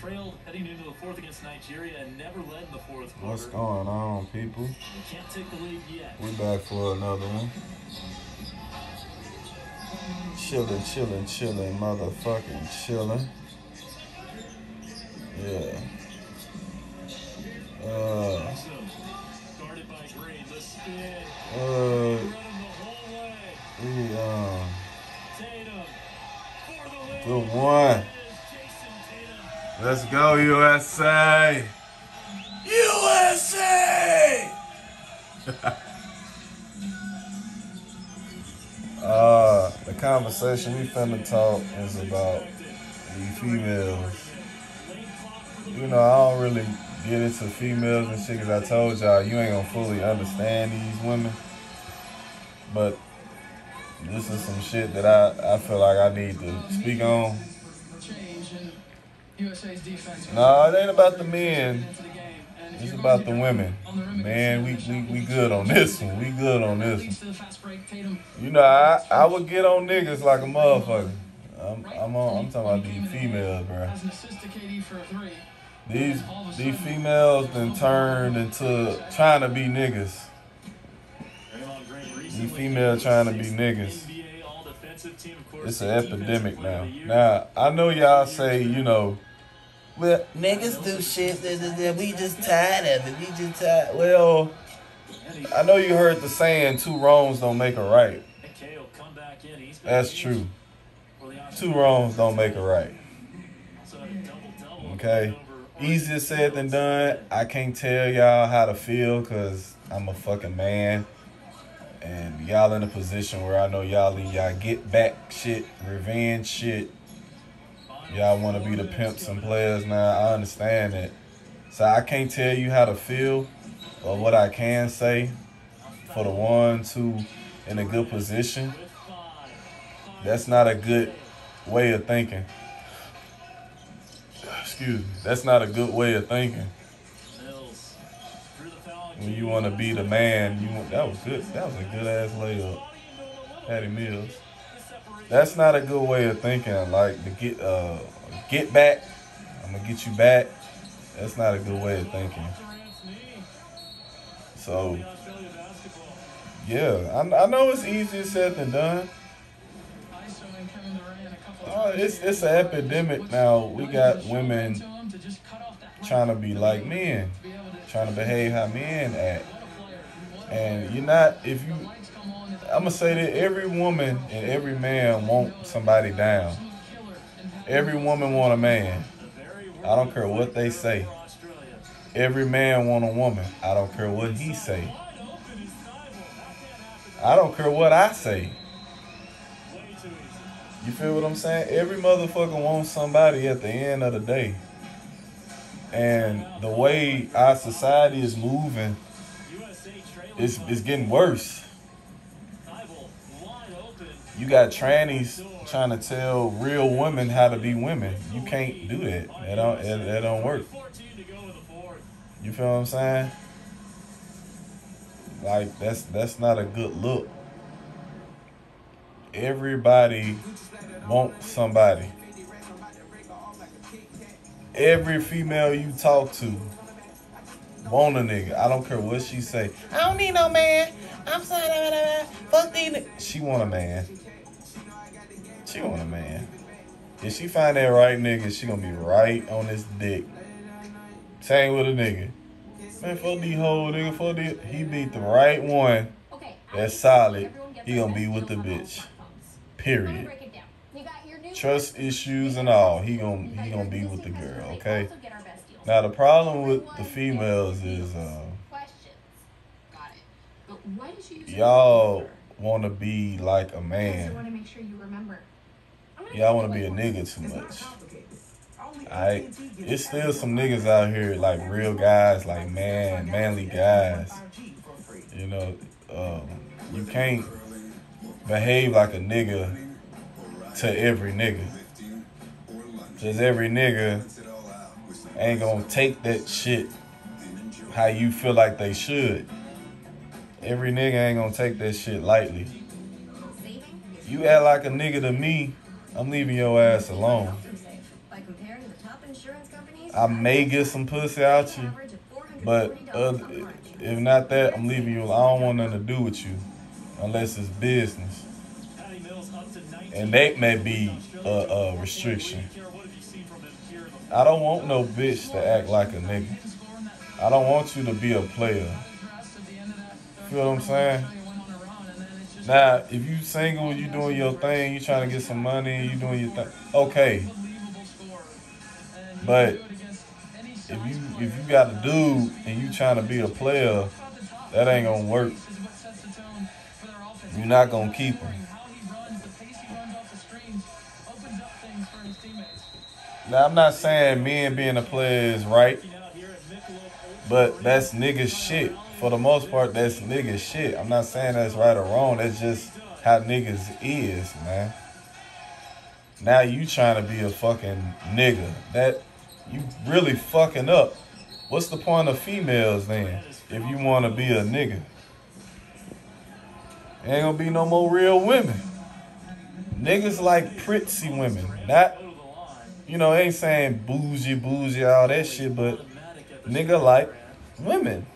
trailed heading into the fourth against Nigeria and never led in the fourth quarter. What's going on, people? We can't take the lead yet. We back for another one. Chilling, chilling, chilling, motherfucking chilling. Yeah. Uh, Awesome. Guarded by Green. The spin. uh, we, um, the good one. Let's go, USA! USA! uh, the conversation we finna talk is about the females. You know, I don't really get into females and shit because I told y'all you ain't gonna fully understand these women. But this is some shit that I, I feel like I need to speak on. Change in USA's defense. No, it ain't about the men. Into the game. And if It's about the women. on the rim Man, we, we, we good on this one. We good on this one. to the fast break. Tatum You know, I, I would get on niggas like a motherfucker. I'm, I'm on. I'm talking about these females, bro. has an assist to KD for a three. These these females been turned into trying to be niggas. These recently females trying to be niggas. NBA All-Defensive Team, of course, It's an epidemic now. of the Year. Now I know y'all say you know. Well, niggas do shit we just tired of it. We just tired. Well, I know you heard the saying, two wrongs don't make a right. That's true. Two wrongs don't make a right. Okay. Easier said than done. I can't tell y'all how to feel because I'm a fucking man. And y'all in a position where I know y'all y'all get back shit, revenge shit. Y'all want to be the pimps and players now. I understand it. So I can't tell you how to feel. But what I can say for the ones who in a good position, that's not a good way of thinking. Excuse me. That's not a good way of thinking. When you want to be the man, you want, that was good. That was a good ass layup, Patty Mills. That's not a good way of thinking. Like to get uh get back, I'm gonna get you back. That's not a good way of thinking. So yeah, I, I know it's easier said than done. Oh, it's it's an epidemic now. We got women trying to be like men, trying to behave how men act. And you're not if you I'm gonna say that every woman and every man want somebody down. Every woman want a man. I don't care what they say. Every man want a woman. I don't care what he say. I don't care what I say. You feel what I'm saying? Every motherfucker wants somebody at the end of the day. And the way our society is moving, it's, it's getting worse. You got trannies trying to tell real women how to be women. You can't do that. That don't, that, that don't work. You feel what I'm saying? Like that's that's not a good look. Everybody wants somebody. Every female you talk to want a nigga. I don't care what she say. I don't need no man. I'm sorry. Fuck these. She want a man. She want a man. If she find that right nigga, she gonna be right on this dick. Same with a nigga. Man, fuck these whole nigga. Fuck these. He beat the right one. Okay. That's solid. He gonna be with the bitch. Period. Trust issues and all. He gonna he gonna be with the girl. Okay. Now the problem with the females is uh, Questions. Got it. But why did you use y'all want to be like a man. Y'all want to be a nigga too much. Alright, it's still some niggas out here like real guys, like man, manly guys. You know, um, you can't behave like a nigga to every nigga. Cause every nigga ain't gonna take that shit how you feel like they should. Every nigga ain't gonna take that shit lightly. You act like a nigga to me, I'm leaving your ass alone. By comparing the top insurance companies I may get some pussy out you, but uh, if not that, I'm leaving you. I don't want nothing to do with you unless it's business, Patty Mills up to 19 and that may be a, a restriction. What have you seen from him here in the I don't want no bitch to act like a nigga. I don't want you to be a player. You feel what I'm saying? Now, if you single, you doing your thing, you trying to get some money, you doing your thing. Okay, but if you if you got a dude and you trying to be a player, that ain't gonna work. You're not gonna keep him. Now, I'm not saying men being a player is right, but that's nigga shit. For the most part, that's nigga shit. I'm not saying that's right or wrong. That's just how niggas is, man. Now you trying to be a fucking nigga. That you really fucking up. What's the point of females then? If you want to be a nigga, ain't gonna be no more real women. Niggas like pretty women, not you know, ain't saying bougie, bougie, all that shit, but nigga like women.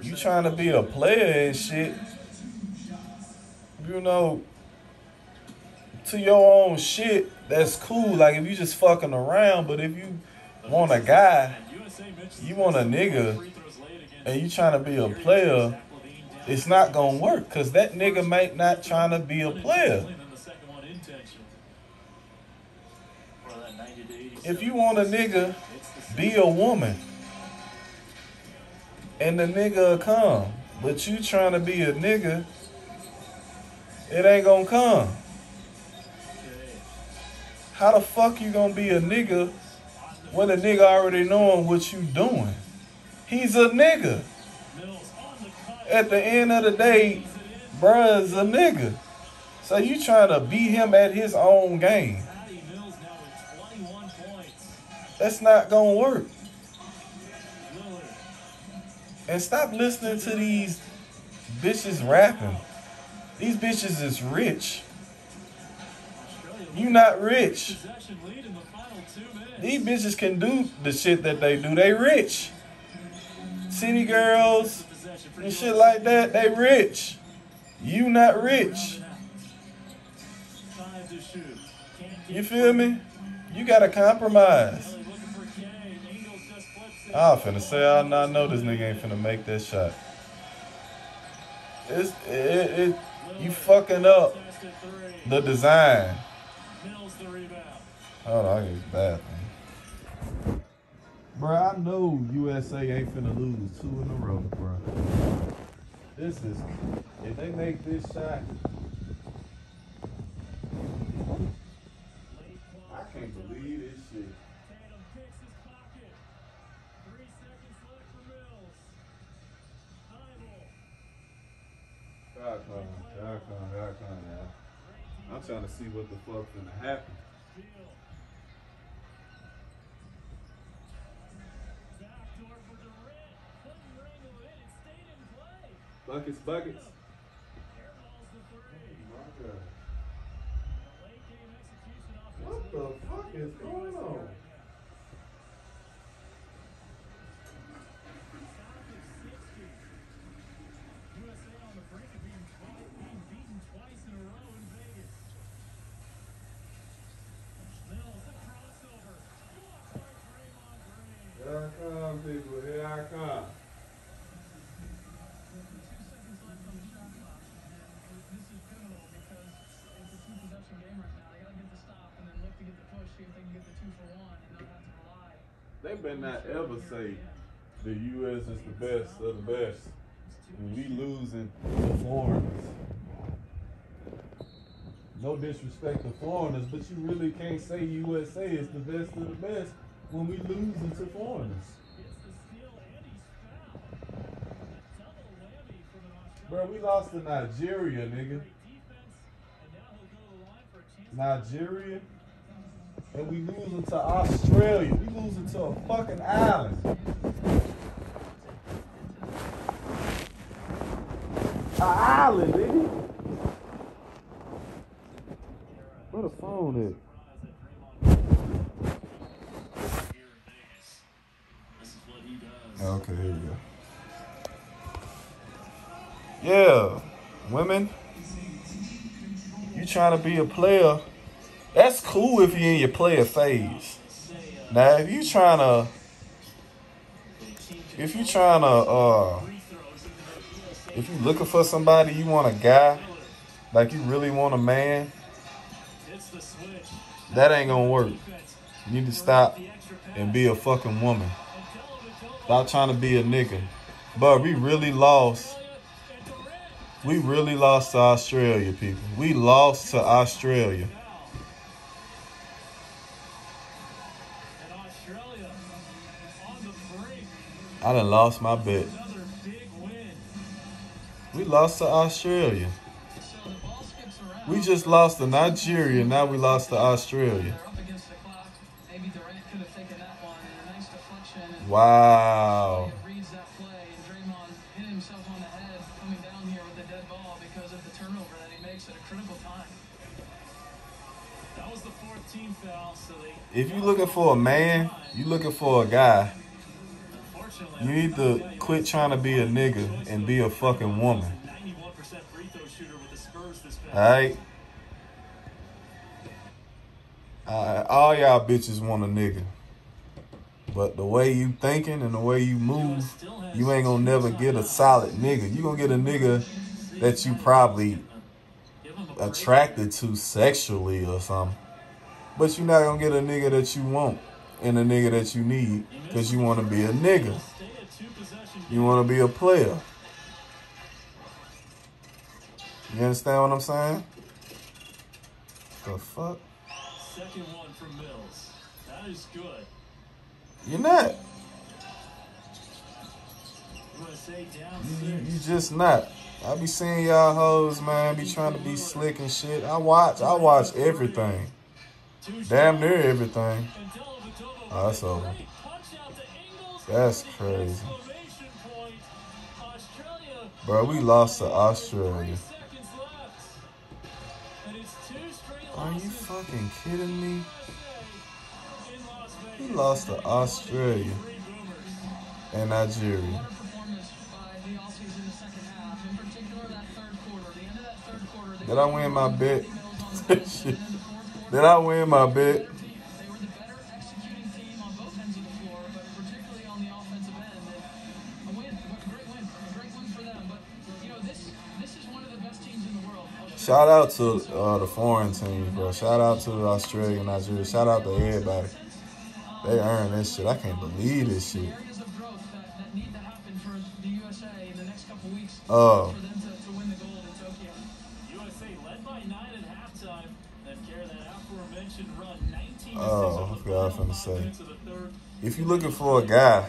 We're 88% You trying to be a player and shit, you know, to your own shit, that's cool. Like if you just fucking around, but if you want a guy You want a nigga and you trying to be a player, it's not gonna work because that nigga might not trying to be a player. And then the second one intentional. For that 90 to 87. If you want a nigga, be a woman. And the nigga come. But you trying to be a nigga, it ain't gonna come. How the fuck you gonna be a nigga when a nigga already knowing what you doing? He's a nigga. At the end of the day, bruh's a nigga. So you trying to beat him at his own game. Patty Mills now with 21 points. That's not gonna work. And stop listening to these bitches rapping. These bitches is rich. You not rich. These bitches can do the shit that they do. They rich. City girls and shit like that, they rich. You not rich. You feel me? You gotta compromise. Kelly looking for K. Ingles just flips it. I finna say, I not know this nigga ain't finna make that shot. It's it, it you fucking up the design. Hold on, I get. Bro, I know USA ain't finna lose two in a row, bro. This is if they make this shot. I can't believe this I'm trying to see what the fuck finna happen. Buckets, buckets. What the fuck is going on? Not have to rely. They better not ever say the U.S. is the best of the best. And we losing to foreigners. No disrespect to foreigners, but you really can't say USA is the best of the best when we losing to foreigners. Gets the steal and he's fouled. A double whammy from an Australian Bro, we lost to Nigeria, nigga. Nigeria. And we losing to Australia. We losing to a fucking island. An island, nigga. Where the phone at? Yeah, women, you trying to be a player? That's cool if you're in your player phase. Now, if you trying to, if you trying to, uh, if you looking for somebody, you want a guy, like you really want a man, that ain't gonna work. You need to stop and be a fucking woman. Stop trying to be a nigga. But we really lost. We really lost to Australia, people. We lost to Australia. I done lost my bet. We lost to Australia. We just lost to Nigeria. Now we lost to Australia. They're If you looking for a man, you looking for a guy. You need to quit trying to be a nigga and be a fucking woman. 91% free shooter with the Spurs this past Alright? Uh, all y'all bitches want a nigga. But the way you thinking and the way you move, you ain't gonna never get a solid nigga. You gonna get a nigga that you probably attracted to sexually or something. But you're not gonna get a nigga that you want and a nigga that you need because you wanna be a nigga. Stay at two possession You wanna be a player. You understand what I'm saying? The fuck? Second one from Mills. That is good. You're not. You, you, you just not. I be seeing y'all hoes, man, be trying to be slick and shit. I watch, I watch everything. Damn near everything. Oh, that's over. That's crazy. Bro, we lost to Australia. Are you fucking kidding me? We lost to Australia and Nigeria. Did I win my bet? then the fourth quarter, Did I win my bet? They were the better executing team on both ends of the floor, but particularly on the offensive end. And a win, a great win, a great win for them. But you know, this this is one of the best teams in the world. Shout out to uh, the foreign team, bro. Shout out to Australia, Nigeria. Shout out to everybody. They earned this shit. I can't believe this shit. Areas of Oh, to I forgot I was finna final say. five minutes of the third. If you're looking for a guy,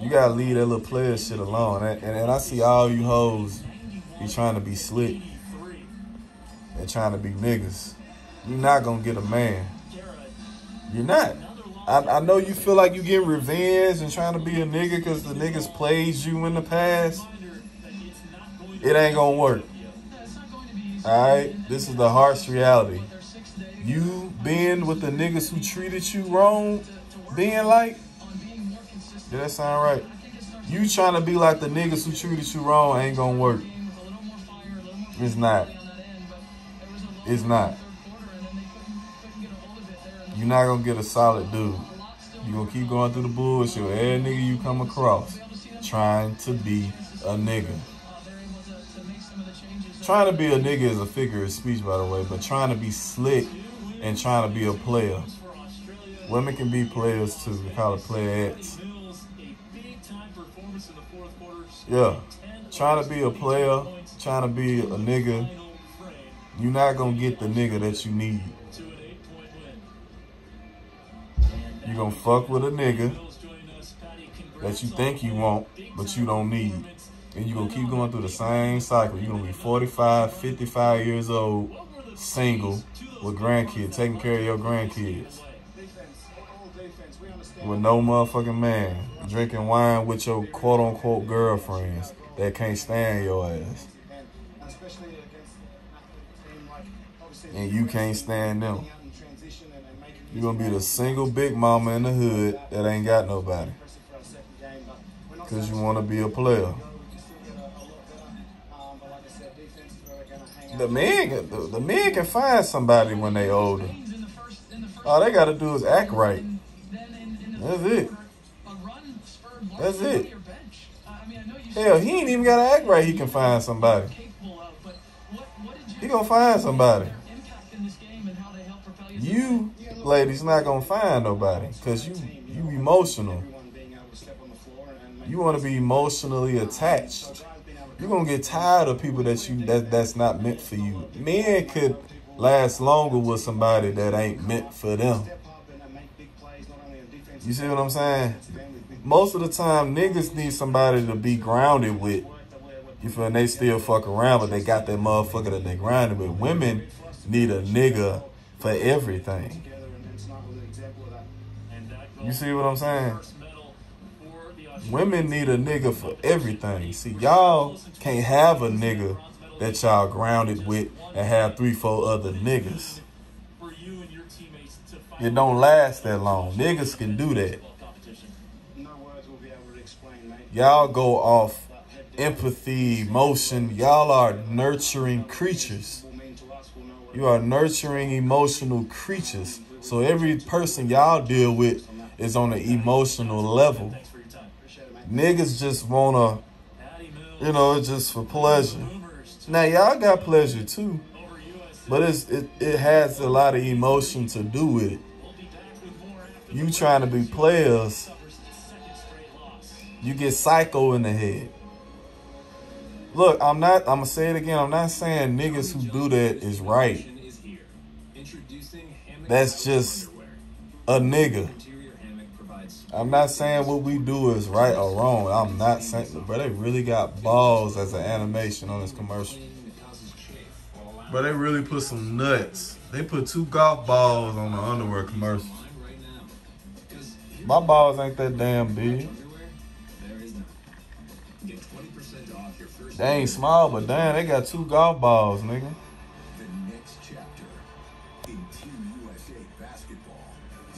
you gotta leave that little player shit alone. And, and, and I see all you hoes be trying to be slick and trying to be niggas. You're not gonna get a man. You're not. I. I know you feel like you're getting revenge and trying to be a nigga because the niggas played you in the past. Reminder that it's not going to It ain't gonna work. Yeah, it's not going to be easy. Alright? This is the harsh reality. You being with the niggas who treated you wrong, being like, did that sound right? You trying to be like the niggas who treated you wrong ain't gonna work. It's not. It's not. You're not gonna get a solid dude. a lot still You gonna keep going through the bullshit every nigga you come across, trying to be a nigga. Trying to be a nigga is a figure of speech, by the way, but trying to be slick and trying to be a player. Women can be players too. We call it playettes. Yeah. Trying to be a player, trying to be a nigga, you're not gonna get the nigga that you need. to. You're gonna fuck with a nigga that you think you want, but you don't need. And you're gonna keep going through the same cycle. You're gonna be 45, 55 years old, single, with grandkids, taking care of your grandkids. With no motherfucking man. Drinking wine with your quote unquote girlfriends that can't stand your ass. And, you can't stand them. You're gonna be the single big mama in the hood that ain't got nobody. Because you want to be a player. You can still get a, a lot better. Um, but like I said, defense is where we're going to hang out. The men, can- the, the men can find somebody when they older. All they gotta do is act right. That's it. That's it. Hell, he ain't even gotta act right. He can find somebody. He gonna find somebody. you ladies, not gonna find nobody because you you emotional. You want to be emotionally attached. You're gonna get tired of people that you that that's not meant for you. Men could last longer with somebody that ain't meant for them. You see what I'm saying? Most of the time, niggas need somebody to be grounded with. You feel? And they still fuck around, but they got that motherfucker that they grinding with. Women need a nigga for everything. You see what I'm saying? first medal for the Australians. Women need a nigga for everything. See, y'all can't have a nigga that y'all grounded with and have three, four other niggas. It don't last that long. Niggas can do that. Y'all go off empathy, emotion. Y'all are nurturing creatures. You are nurturing emotional creatures. So every person y'all deal with is on an emotional level. Thanks for your time. Appreciate it, mate. Niggas just wanna, you know, it's just for pleasure. Now y'all got pleasure too, but it's it, it has a lot of emotion to do with it. You trying to be players, you get psycho in the head. Look, I'm not. I'm gonna say it again. I'm not saying niggas who do that is right. That's just a nigga. Interior hammock provides I'm not saying what we do is right or wrong. I'm not saying, but they really got balls as an animation on this commercial. cleaning that causes chafe while allowing But they really put some nuts. They put two golf balls on the underwear commercial. mine right now. Because My balls ain't that damn big. underwear, there is none. Get 20% off your first They ain't small, but damn, they got two golf balls, nigga.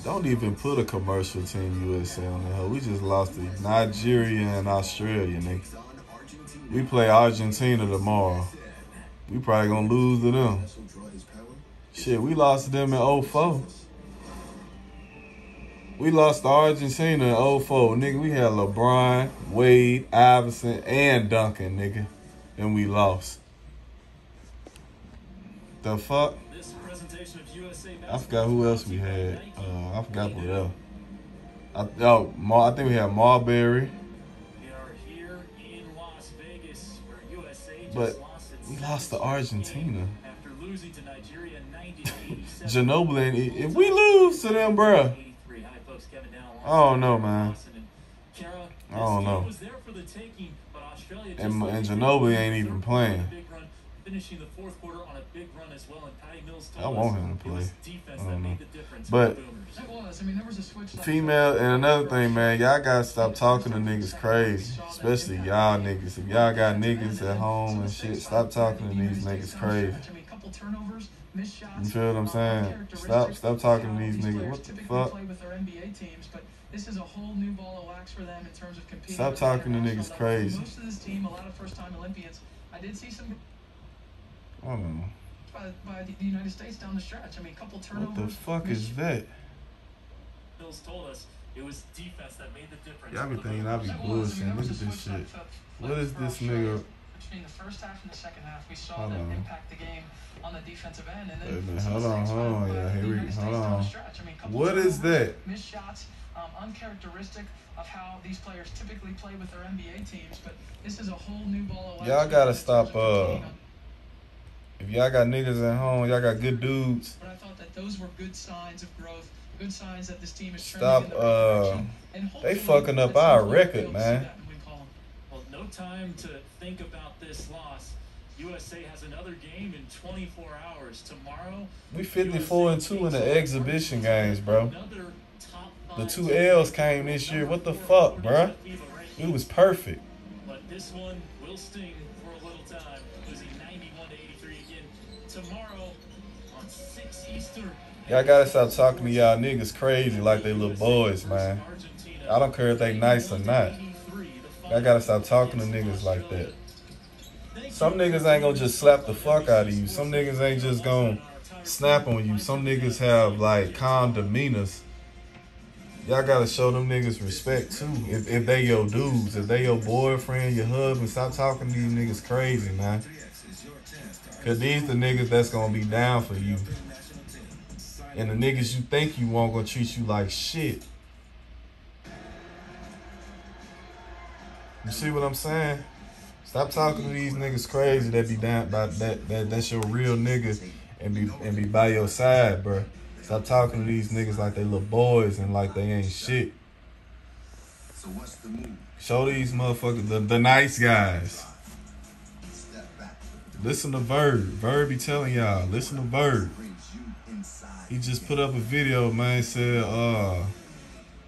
Don't even put a commercial Team USA on the hell. We just lost to Nigeria and Australia, nigga. We play Argentina tomorrow. We probably gonna lose to them. Shit, we lost to them in 04. We lost to Argentina in 04. Nigga, we had LeBron, Wade, Iverson, and Duncan, nigga. And we lost. The fuck? I forgot who else we had. Uh, I forgot what else. I, oh, Mar- I think we had Marbury. Vegas, But we lost to Argentina. After losing to Nigeria 90 to 87. Ginobili, if we lose to them, bruh. 83. Hi, folks. Kevin Down. I don't know, man. I don't know. And- and Ginobili ain't even playing. Big run, finishing the fourth quarter on a big run as well. And Patty Mills I want us him to it was play. defense that know. made the difference But- for the It was. I mean, there was a switch. Female and another thing, man, y'all gotta stop talking to niggas crazy. Especially y'all niggas. If y'all got niggas at home and shit, stop talking to these niggas crazy. I mean, couple turnovers, missed shots. You feel what I'm saying? Stop- stop talking to these niggas. players What the typically fuck? Play with their NBA teams, but this is a whole new ball of wax for them in terms of competing. Stop talking to niggas crazy. Most of this team, a lot of first-time Olympians. I did see some I don't know. by, by the United States down the stretch. I mean, a couple turnovers. What the fuck is that? Mills told us it was defense that made the difference. Y'all be thinking I Boomers. be That was. I mean, bullshitting. Look at this shit. What is this nigga? Between the first half and the second half, we saw Hold them on. impact the game on the defensive end. And then Wait minute, hold on, hold on, yeah, here we- United States hold down the on. I mean, What is turnovers, that? Missed shots, um, uncharacteristic of how these players typically play with their NBA teams. But this is a whole new ball of wax Y'all gotta stop, uh, competing on- If y'all got niggas at home, y'all got good dudes. But I thought that those were good signs of growth, good signs that this team is Stop, trending in the right uh, direction. And hopefully fucking up our record, man. we. Well, no time to think about this loss. USA has another game in 24 hours. Tomorrow, We 54 and 2 in the exhibition games, bro. The two. L's came this year. What the fuck, bruh? It was perfect. But this one will sting for a little time, tomorrow on 6 Eastern. Y'all gotta stop talking to y'all niggas crazy like they little boys, man. I don't care if they nice or not. I gotta stop talking to niggas like that. Some niggas ain't gonna just slap the fuck out of you. Some niggas ain't just gonna snap on you. Some niggas have like calm demeanors. Y'all gotta show them niggas respect too. If, if they your dudes, if they your boyfriend, your husband, stop talking to these niggas crazy, man. Cause these the niggas that's gonna be down for you. And the niggas you think you want gonna treat you like shit. You see what I'm saying? Stop talking to these niggas crazy that be down by that, that that's your real nigga and be and be by your side, bro. Stop talking to these niggas like they little boys and like they ain't shit. So what's the move? Show these motherfuckers the, the nice guys. Listen to Verb. Verb be telling y'all. Listen to Verb. He just put up a video, man. Said, uh,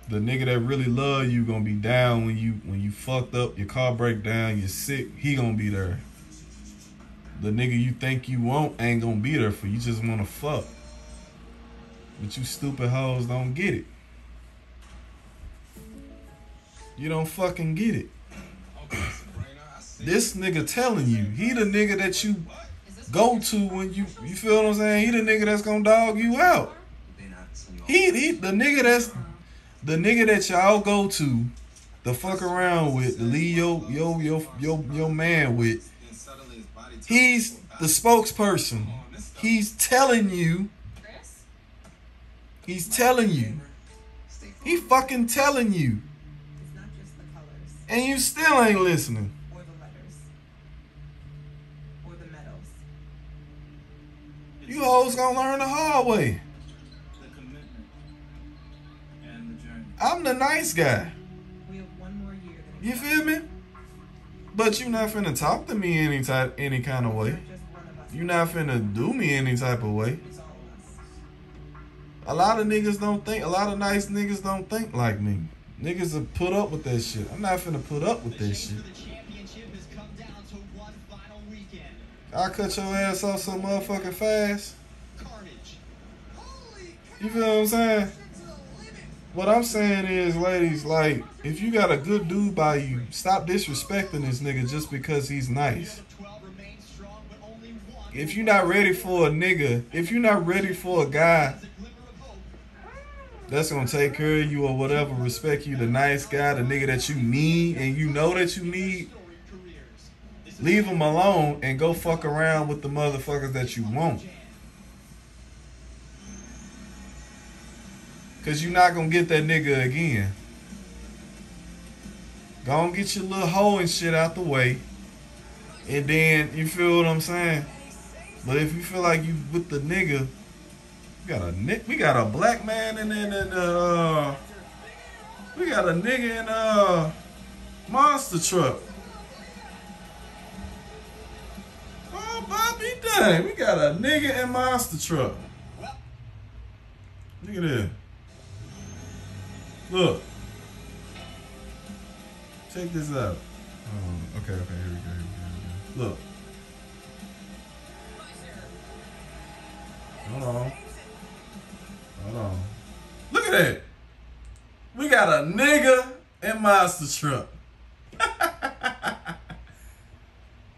the nigga that really love you gonna be down when you when you fucked up, your car break down, you're sick. He gonna be there. The nigga you think you want ain't gonna be there for you. Just wanna fuck. But you stupid hoes don't get it. You don't fucking get it. This nigga telling you, he the nigga that you go to when you you feel what I'm saying. He the nigga that's gonna dog you out. He, he the nigga that's the nigga that y'all go to, the fuck around with, the lead your your your your your man with. He's the spokesperson. He's telling you. He's telling you. He fucking telling you, and you still ain't listening. You hoes gonna learn the hard way. The commitment and the journey. I'm the nice guy. We have one more year than You feel me? But you not finna talk to me any type, any kind of way. just one. You not finna do me any type of way. It's all of us. A lot of niggas don't think. A lot of nice niggas don't think like me. Niggas will put up with that shit. I'm not finna put up with that shit. I cut your ass off so motherfucking fast. You feel what I'm saying? What I'm saying is, ladies, like, if you got a good dude by you, stop disrespecting this nigga just because he's nice. If you're not ready for a nigga, if you're not ready for a guy that's gonna take care of you or whatever, respect you, the nice guy, the nigga that you need and you know that you need, leave him alone and go fuck around with the motherfuckers that you want. Cause you're not gonna get that nigga again. Go and get your little hoe and shit out the way. And then you feel what I'm saying? But if you feel like you with the nigga, we got a nick we got a black man in in, in uh we got a nigga in uh monster truck. Bobby dang, we got a nigga in monster truck. Look at this. Look. Check this out. Oh, okay, okay, here we go, here we go, here we go. Look. Hold on. Hold on. Look at that. We got a nigga in monster truck.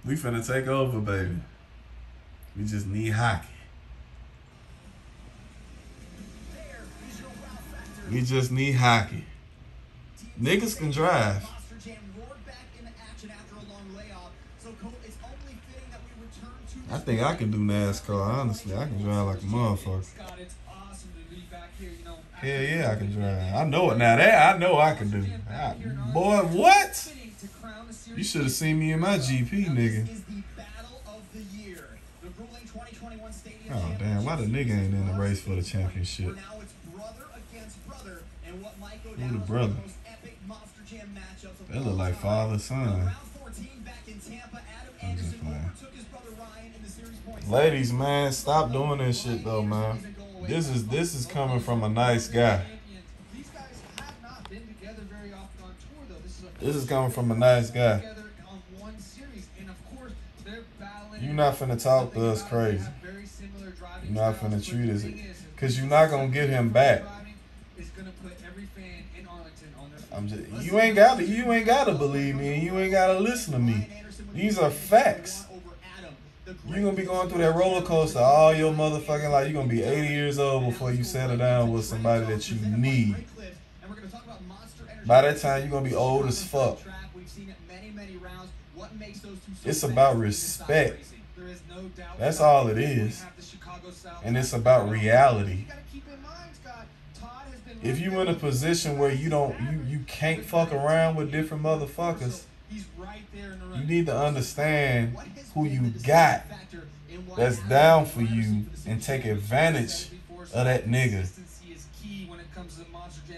we finna take over, baby. We just need hockey. We just need hockey. Niggas can drive. I think I can do NASCAR, honestly. I can drive like a motherfucker. Hell yeah, I can drive. I know it now. That I know I can do. I- boy, what? You should have seen me in my GP, nigga. is the battle of the year. The ruling 2021 stadium Oh damn, why the nigga ain't in the race for the championship? Now it's brother against brother and what might go Who down the brother? one of the most epic Monster Jam matchups of That look like father son. Round 14 back in Tampa, Adam I'm just playing. overtook his brother Ryan in the series points. Ladies, man, stop doing this shit though, man. This is this is coming from a nice guy. These guys have not been together very often on tour, though. This is a This is coming from a nice guy. together on one series, and of course they're battling. You not finna talk to us crazy. You not finna treat us, cause you're not gonna get him back. I'm just you ain't gotta you ain't gotta believe me and you ain't gotta listen to me. These are facts. You're gonna be going through that roller coaster all your motherfucking life. You're gonna be 80 years old before you settle down with somebody that you need. By that time, you're gonna be old as fuck. It's about respect. That's all it is. And it's about reality. If you're in a position where you don't you, you can't fuck around with different motherfuckers, you need to understand who you got that's down for you and take advantage of that nigga.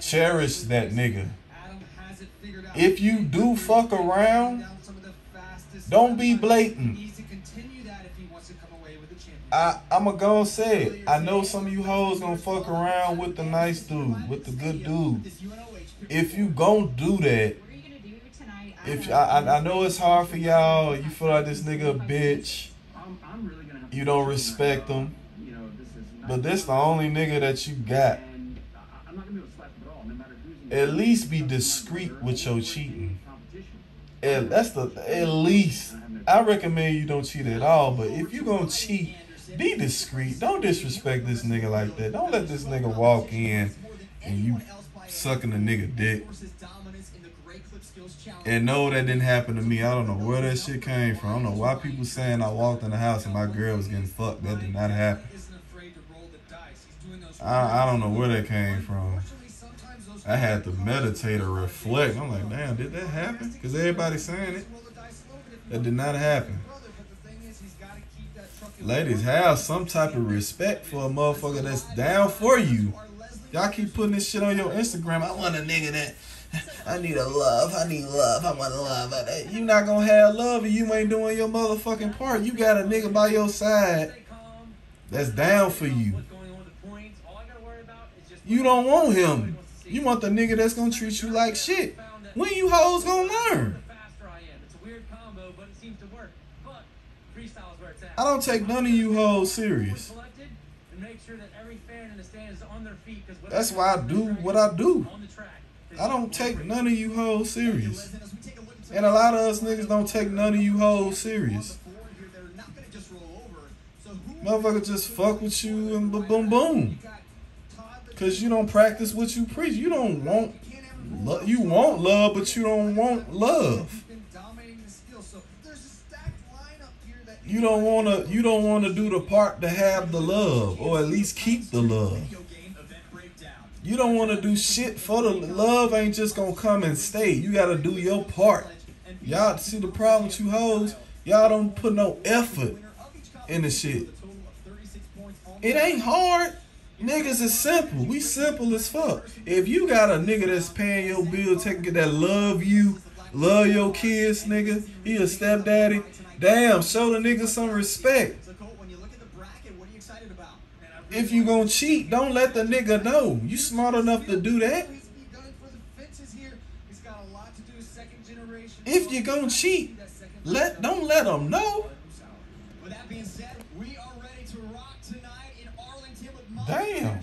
Cherish that nigga. If you do fuck around, don't be blatant. I, I'm going to go and say it. I know some of you hoes gonna fuck around with the nice dude, with the good dude. If you gonna do that, if I, I know it's hard for y'all, you feel like this nigga a bitch, you don't respect him, but this the only nigga that you got. At least be discreet with your cheating. And that's the at least. I recommend you don't cheat at all, but if you gonna cheat, be discreet. Don't disrespect this nigga like that. Don't let this nigga walk in and you sucking the nigga dick. And no, that didn't happen to me. I don't know where that shit came from. I don't know why people saying I walked in the house and my girl was getting fucked. That did not happen. I, I don't know where that came from. I had to meditate or reflect. I'm like, damn, did that happen? Because everybody's saying it. That did not happen. Ladies, have some type of respect for a motherfucker that's down for you. Y'all keep putting this shit on your Instagram. I want a nigga that I need a love. I need love. I want love. You not gonna have love if you ain't doing your motherfucking part. You got a nigga by your side that's down for you. You don't want him. You want the nigga that's gonna treat you like shit. When you hoes gonna learn? I don't take none of you hoes serious. That's why I do what I do. I don't take none of you hoes serious. And a lot of us niggas don't take none of you hoes serious. Motherfucker just fuck with you and boom boom boom. Cause you don't practice what you preach. You don't want you want love, but you don't want love. You don't wanna you don't wanna do the part to have the love, or at least keep the love. You don't want to do shit for the love ain't just gonna come and stay. You gotta do your part. Y'all see the problem with you hoes? Y'all don't put no effort in the shit. It ain't hard. Niggas is simple. We simple as fuck. If you got a nigga that's paying your bill, taking that love you, love your kids, nigga, he a stepdaddy. Damn, show the nigga some respect. If you gonna cheat, don't let the nigga know. You smart enough to do that. If you gonna cheat, let don't let them know. Damn.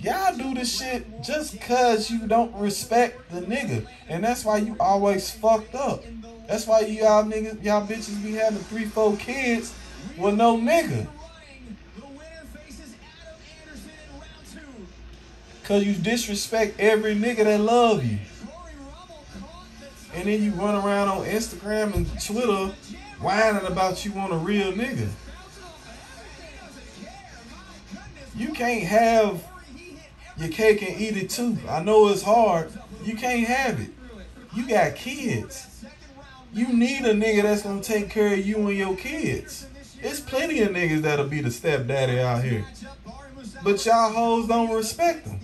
Y'all do this shit just cause you don't respect the nigga. And that's why you always fucked up. That's why y'all niggas, y'all bitches be having three, four kids with no nigga. Cause you disrespect every nigga that love you. And then you run around on Instagram and Twitter whining about you want a real nigga. You can't have your cake and eat it too. I know it's hard. You can't have it. You got kids. You need a nigga that's gonna take care of you and your kids. There's plenty of niggas that'll be the stepdaddy out here. But y'all hoes don't respect them.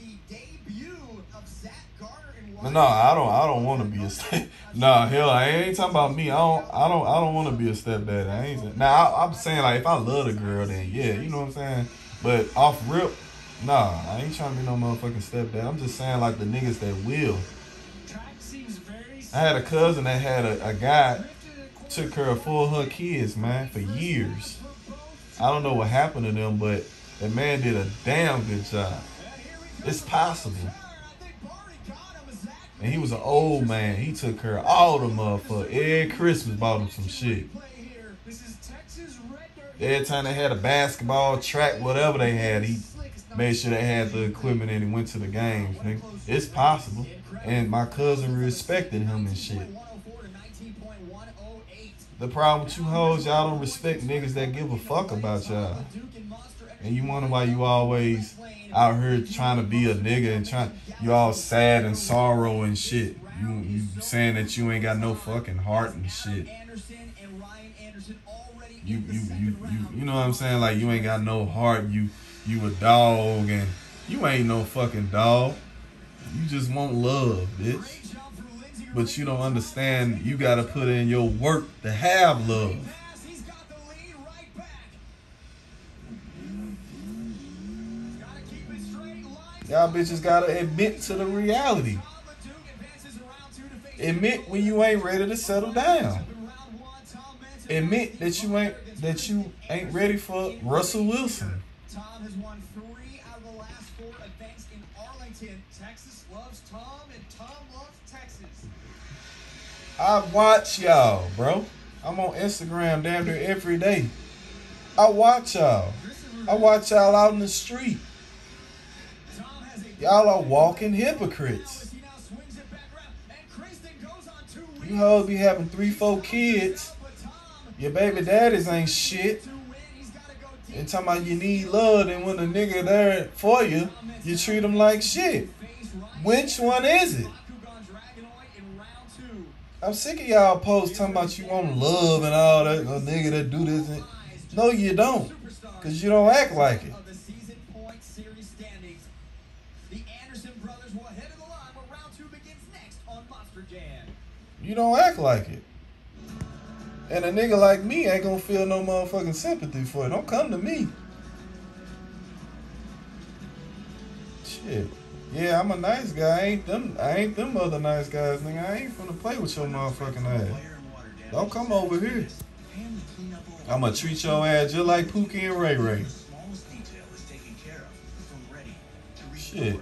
No, I don't. I don't want to be a step. nah, hell, I ain't talking about me. I don't. I don't. I don't want to be a stepdaddy. I ain't. Now, I, I'm saying like if I love a girl, then yeah, you know what I'm saying. But off rip, nah, I ain't trying to be no motherfucking stepdad. I'm just saying like the niggas that will. I had a cousin that had a, a guy took care of four of her kids, man, for years. I don't know what happened to them, but that man did a damn good job. It's possible. And he was an old man. He took care of all the motherfuckers. Every Christmas bought him some shit. Every time they had a basketball, track, whatever they had, he made sure they had the equipment and he went to the games. It's possible. And my cousin respected him and shit. The problem with you hoes, y'all don't respect niggas that give a fuck about y'all. And you wonder why you always out here trying to be a nigga and trying you all sad and sorrow and shit. You you saying that you ain't got no fucking heart and shit. You you you you you know what I'm saying? Like you ain't got no heart. You you a dog and you ain't no fucking dog. You just want love, bitch. But you don't understand you gotta put in your work to have love. Y'all bitches gotta admit to the reality. Admit when you ain't ready to settle down. Admit that you ain't that you ain't ready for Russell Wilson. I watch y'all, bro. I'm on Instagram damn near every day. I watch y'all. I watch y'all out in the street. Y'all are walking hypocrites. You hoes be having three, four kids. Your baby daddies ain't shit. And talking about you need love, and when the nigga there for you, you treat them like shit. Which one is it? Bakugan Dragonoid in round two. I'm sick of y'all posts talking about you want love and all that. A nigga that do this. And... No, you don't. Because you don't act like it. You don't act like it. And a nigga like me ain't gonna feel no motherfucking sympathy for it. Don't come to me. Shit. Yeah, I'm a nice guy. I ain't them I ain't them other nice guys, nigga. I ain't finna play with your motherfucking ass. Don't come over here. I'ma treat your ass just like Pookie and Ray Ray. Shit.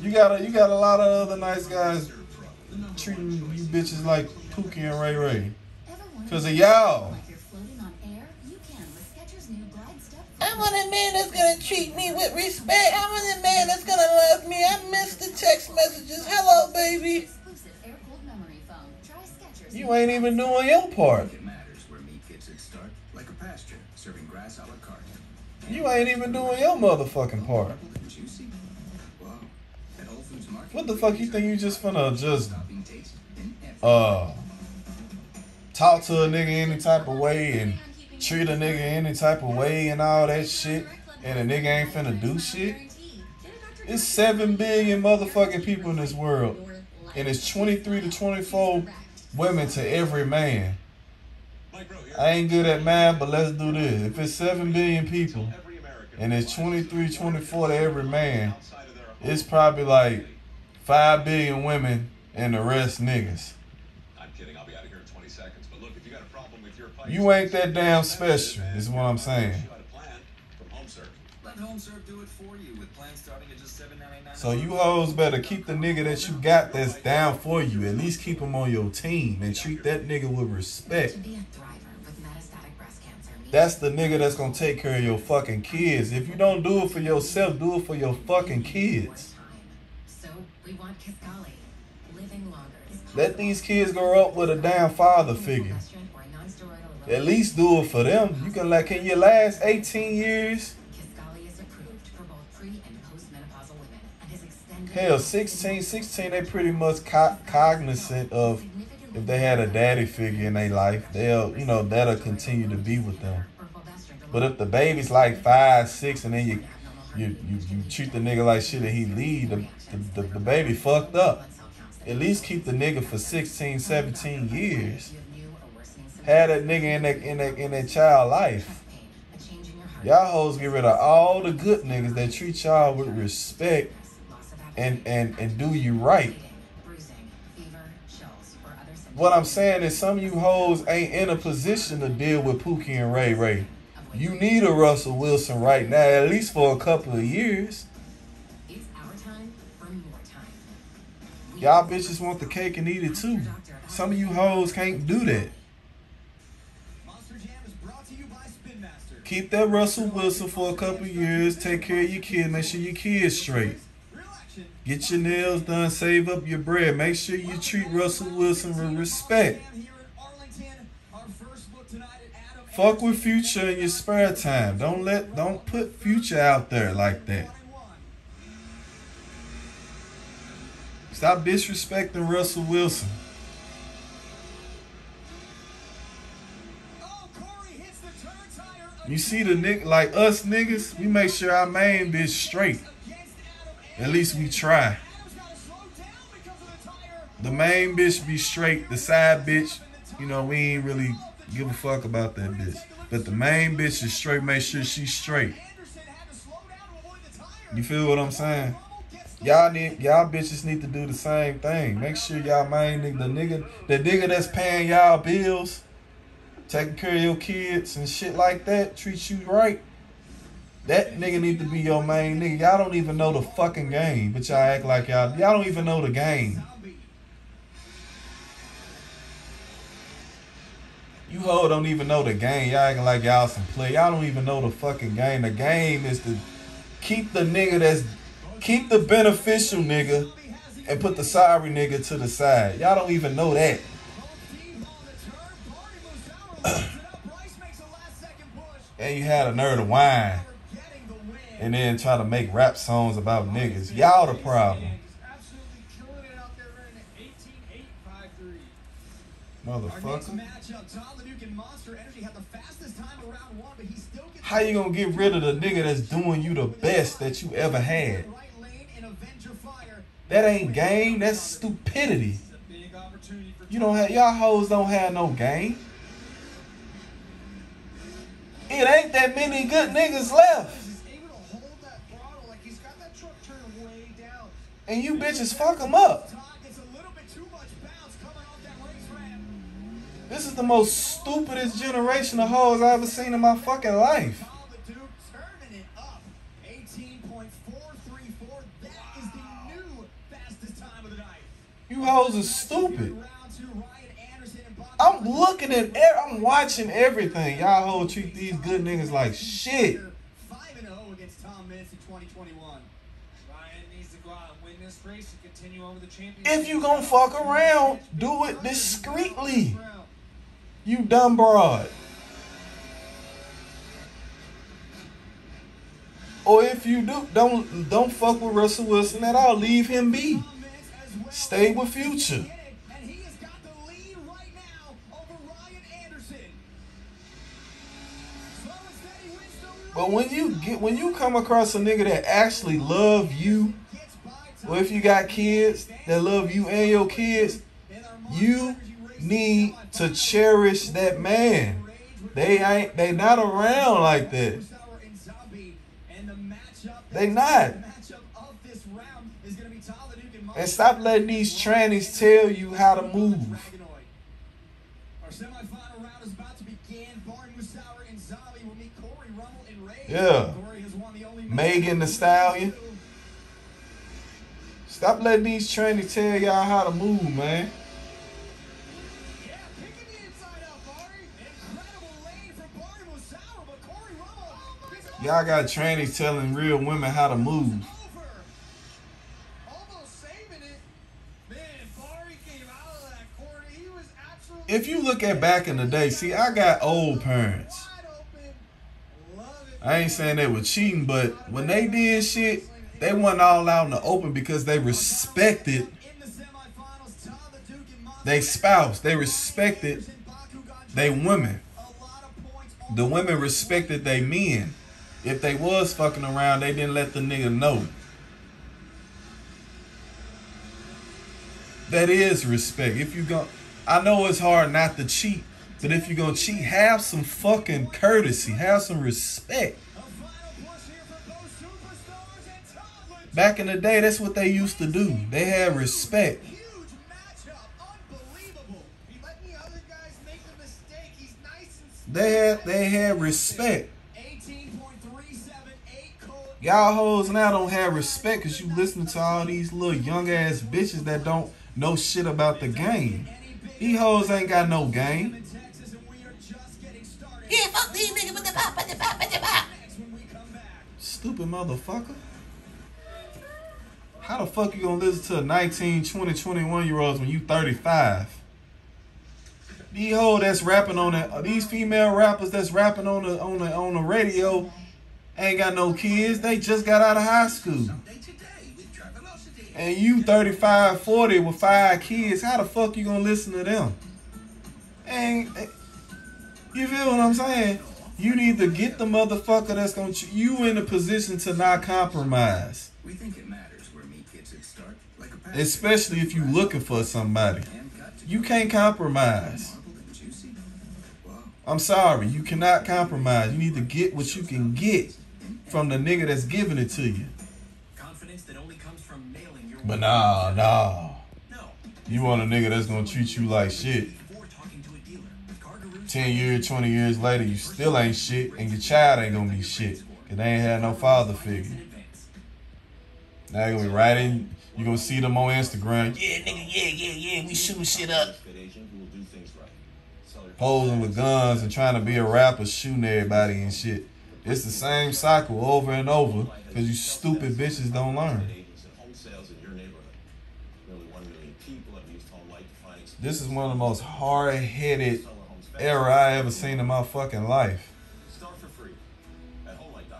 You got a you got a lot of other nice guys treating you bitches like Pookie and Ray Ray. Cause of y'all. I want a man that's gonna treat me with respect. I want a man that's gonna love me. I miss the text messages. Hello, baby. Exclusive air cooled memory foam. Try Skechers. You ain't even doing your part. It matters where meat gets its start, like a pasture, serving grass a la carte. You ain't even doing your motherfucking part. Supple and juicy. Wow. At Whole Foods Market. What the fuck you think you just finna just Topping taste in every uh talk to a nigga any type of way and treat a nigga any type of way and all that shit and a nigga ain't finna do shit? It's seven billion motherfucking people in this world. And it's 23 to 24 women to every man. I ain't good at math, but let's do this. If it's 7 billion people and it's 23, 24 to every man, it's probably like 5 billion women and the rest niggas. You ain't that damn special, is what I'm saying. You got a plan from HomeServe. Let HomeServe do it for you with plans starting at just $7.99. So you hoes better keep the nigga that you got that's down for you. At least keep him on your team and treat that nigga with respect. To be a thriver with metastatic breast cancer. means That's the nigga that's gonna take care of your fucking kids. If you don't do it for yourself, do it for your fucking kids. time. So we want Kisqali. Living longer is Let these kids grow up with a damn father figure. At least do it for them. You can like in your last 18 years, Kisqali is approved for both pre and postmenopausal women and has extended hell, 16, 16, they pretty much co- cognizant of if they had a daddy figure in their life, they'll, you know, that'll continue to be with them. But if the baby's like five, six, and then you you you, you treat the nigga like shit and he leave, the, the, the, the baby fucked up. At least keep the nigga for 16, 17 years. Have that nigga in that in that in that child life. Y'all hoes get rid of all the good niggas that treat y'all with respect and and and do you right. What I'm saying is some of you hoes ain't in a position to deal with Pookie and Ray Ray. You need a Russell Wilson right now, at least for a couple of years. Y'all bitches want the cake and eat it too. Some of you hoes can't do that. Keep that Russell Wilson for a couple years. Take care of your kid. Make sure your kid's straight. Get your nails done. Save up your bread. Make sure you treat Russell Wilson with respect. Fuck with Future in your spare time. Don't let, don't put Future out there like that. Stop disrespecting Russell Wilson. You see the nigga like us niggas, we make sure our main bitch straight. At least we try. The main bitch be straight. The side bitch, you know, we ain't really give a fuck about that bitch. But the main bitch is straight. Make sure she's straight. You feel what I'm saying? Y'all need y'all bitches need to do the same thing. Make sure y'all main nigga, the nigga, the nigga that's paying y'all bills, taking care of your kids and shit like that, treat you right. That nigga need to be your main nigga. Y'all don't even know the fucking game, but y'all act like y'all y'all don't even know the game. You hoe don't even know the game. Y'all acting like y'all some play. Y'all don't even know the fucking game. The game is to keep the nigga that's keep the beneficial nigga and put the sorry nigga to the side. Y'all don't even know that. And you had a nerve to whine and then try to make rap songs about niggas. Y'all the problem. Absolutely killing it out there right now. 18-8, 5-3. Our next Motherfucker. How you gonna get rid of the nigga that's doing you the best that you ever had? That ain't game, that's stupidity. You don't have y'all hoes don't have no game. It ain't that many good niggas left. He's able to hold that throttle like he's got that truck turned way down. And you bitches fuck them up. Todd gets a little bit too much bounce coming off that race ramp. This is the most stupidest generation of hoes I ever seen in my fucking life. Tom the Duke turning it up. 18.434. That is the new fastest time of the night. You hoes are stupid. I'm looking at, I'm watching everything. Y'all hoes treat these good niggas like shit. 5 and 0 against Tom in 2021. Ryan needs to go out and win this race and continue on with the championship. If you gonna fuck around, do it discreetly. You dumb broad. Or if you do, don't don't fuck with Russell Wilson at all. Leave him be. Tom Mints as well. Stay with Future. But when you get when you come across a nigga that actually love you, or if you got kids that love you and your kids, you need to cherish that man. They ain't they not around like that. They not. And stop letting these trannies tell you how to move. Yeah. Megan Thee Stallion. Stop letting these trannies tell y'all how to move, man. Y'all got trannies telling real women how to move. If you look at back in the day, see, I got old parents. wide open. Love it. I ain't saying they were cheating, but when they did shit, they wasn't all out in the open because they respected they spouse. They respected they women. The women respected they men. If they was fucking around, they didn't let the nigga know. That is respect. If you go, I know it's hard not to cheat, but if you're gonna cheat, have some fucking courtesy, have some respect. Back in the day, that's what they used to do. They had respect. They had they had respect. 18.378 Y'all hoes now don't have respect because you listening to all these little young ass bitches that don't know shit about the game. These hoes ain't got no game. Yeah, fuck these niggas with the pop, the pop, the pop. Stupid motherfucker. How the fuck you gonna listen to 19, 20, 21 year olds when you 35? These that's rapping on it, these female rappers that's rapping on the on the on the radio ain't got no kids. They just got out of high school. And you 35, 40 with five kids, how the fuck you gonna listen to them? And you feel what I'm saying? You need to get the motherfucker that's gonna ch- you in a position to not compromise. We think it matters where meat gets its start, like a pack Especially if you're looking for somebody. You can't compromise. I'm sorry, you cannot compromise. You need to get what you can get from the nigga that's giving it to you. Confidence that only comes from nailing your But nah, nah. You want a nigga that's gonna treat you like shit. 10 years, 20 years later, you still ain't shit, and your child ain't gonna be shit. Cause they ain't had no father figure. Now you gonna be right in, you gonna see them on Instagram, Yeah, nigga, yeah, yeah, yeah. We shooting shit up. posing with guns and trying to be a rapper, shooting everybody and shit. It's the same cycle over and over, cause you stupid bitches don't learn. This is one of the most hard-headed era I ever seen in my fucking life.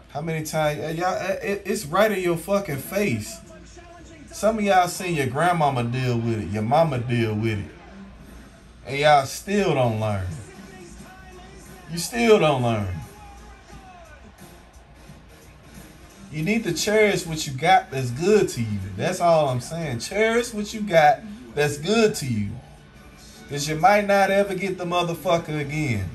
How many times, uh, y'all? It, it's right in your fucking face. Some of y'all seen your grandmama deal with it, your mama deal with it, and y'all still don't learn. You still don't learn. You need to cherish what you got that's good to you. That's all I'm saying. Cherish what you got that's good to you. Because you might not ever get the motherfucker again.